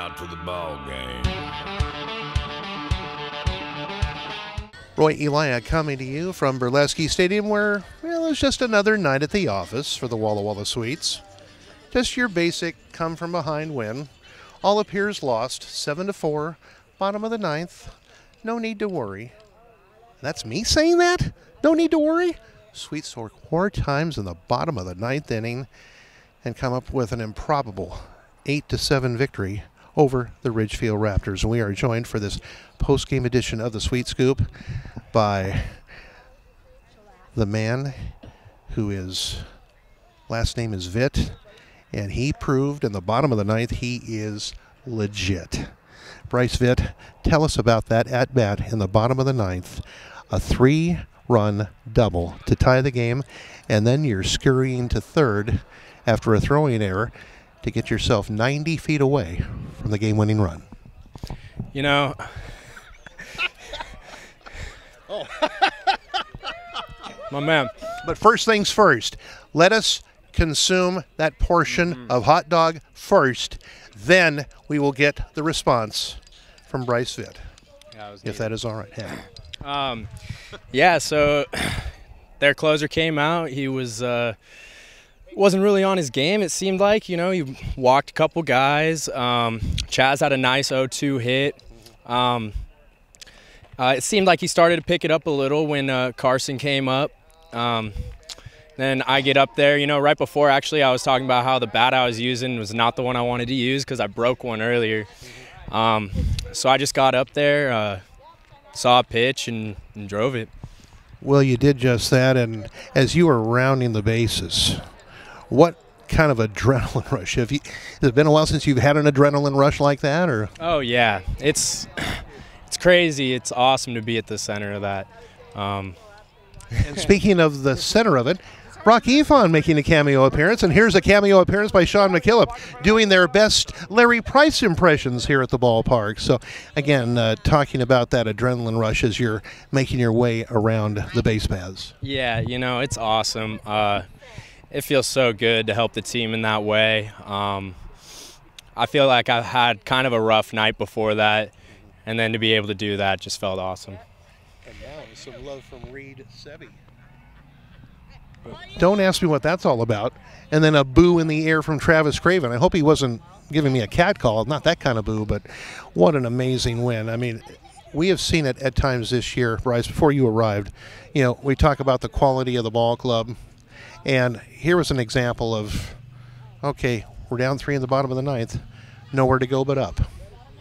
out to the ball game. Roy Elia coming to you from Borleske Stadium, where well, it's just another night at the office for the Walla Walla Sweets. Just your basic come from behind win. All appears lost, seven to four, bottom of the ninth. No need to worry. That's me saying that. No need to worry. Sweets score four times in the bottom of the ninth inning, and come up with an improbable eight to seven victory over the Ridgefield Raptors. And we are joined for this post-game edition of the Sweet Scoop by the man who is last name is Vitt, and he proved in the bottom of the ninth he is legit. Bryce Vitt, tell us about that at bat in the bottom of the ninth, a three-run double to tie the game, and then you're scurrying to third after a throwing error to get yourself 90 feet away from the game-winning run. You know, my man. But first things first, let us consume that portion of hot dog first. Then we will get the response from Bryce Vitt, if that is all right. Yeah. Um, yeah, so their closer came out. He was uh, wasn't really on his game. It seemed like you know he walked a couple guys. Um, Chaz had a nice 0-2 hit. Um, uh, it seemed like he started to pick it up a little when uh, Carson came up. Um, then I get up there, you know, right before actually I was talking about how the bat I was using was not the one I wanted to use because I broke one earlier. Um, so I just got up there, uh, saw a pitch, and, and drove it. Well, you did just that, and as you were rounding the bases, what kind of adrenaline rush have you? Has it been a while since you've had an adrenaline rush like that, or? Oh yeah, it's it's crazy. It's awesome to be at the center of that. Um, And speaking of the center of it, Brock Efon making a cameo appearance, and here's a cameo appearance by Sean McKillop doing their best Larry Price impressions here at the ballpark. So, again, uh, talking about that adrenaline rush as you're making your way around the base paths. Yeah, you know, it's awesome. Uh, it feels so good to help the team in that way. Um, I feel like I've had kind of a rough night before that, and then to be able to do that just felt awesome. And now some love from Reed Sebi. Don't ask me what that's all about. And then a boo in the air from Travis Craven. I hope he wasn't giving me a cat call. Not that kind of boo, but what an amazing win. I mean, we have seen it at times this year, Bryce, before you arrived. You know, we talk about the quality of the ball club. And here was an example of okay, we're down three in the bottom of the ninth, nowhere to go but up.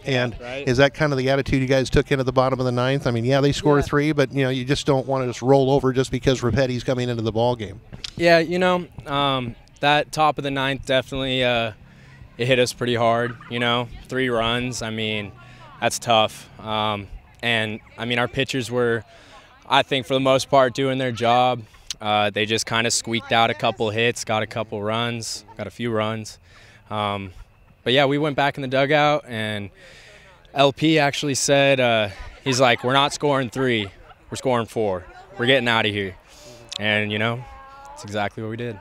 And right. is that kind of the attitude you guys took into the bottom of the ninth? I mean, yeah, they score Yeah. three, but you know, you just don't want to just roll over just because Repetti's coming into the ball game. Yeah, you know, um, that top of the ninth definitely uh, it hit us pretty hard. You know, three runs. I mean, that's tough. Um, and I mean, our pitchers were, I think, for the most part, doing their job. Uh, they just kind of squeaked out a couple hits, got a couple runs, got a few runs. Um, but yeah, we went back in the dugout, and LP actually said, uh, he's like, "We're not scoring three, we're scoring four. We're getting out of here." And you know, that's exactly what we did.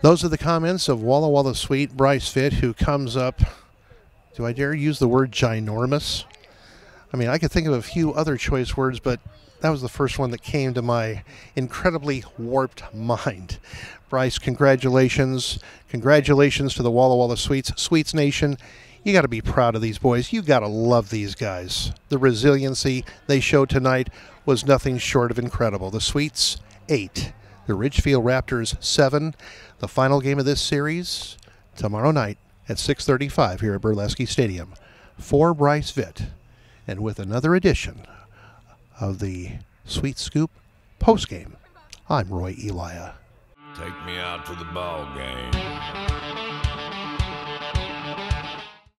Those are the comments of Walla Walla Sweet Bryce Vitt, who comes up. Do I dare use the word ginormous? I mean, I could think of a few other choice words, but that was the first one that came to my incredibly warped mind. Bryce, congratulations. Congratulations to the Walla Walla Sweets, Sweets Nation. You got to be proud of these boys. You got to love these guys. The resiliency they showed tonight was nothing short of incredible. The Sweets, eight. The Ridgefield Raptors, seven. The final game of this series tomorrow night at 6:35 here at Borleske Stadium. For Bryce Vitt, and with another edition of the Sweet Scoop postgame, I'm Roy Elia. Take me out to the ball game.